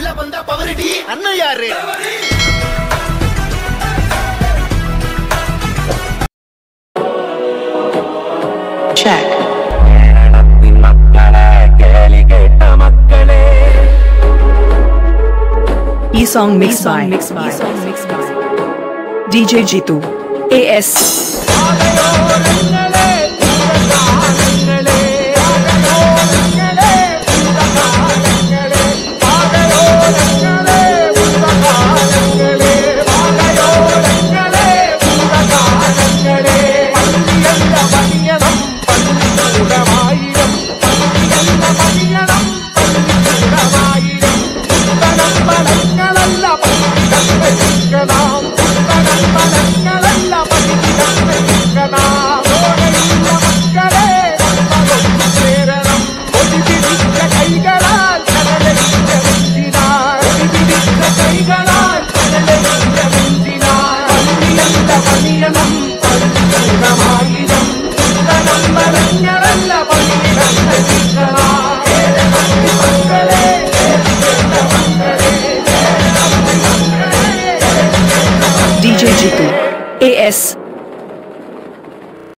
உள்ள வந்த பவரடி அண்ணன் யாரு song mixed by, mixed by, mixed by DJ Jitu AS. പതിയണം പതിനായിരം മറഞ്ഞതല്ല പതിനെ DJ Jiku, AS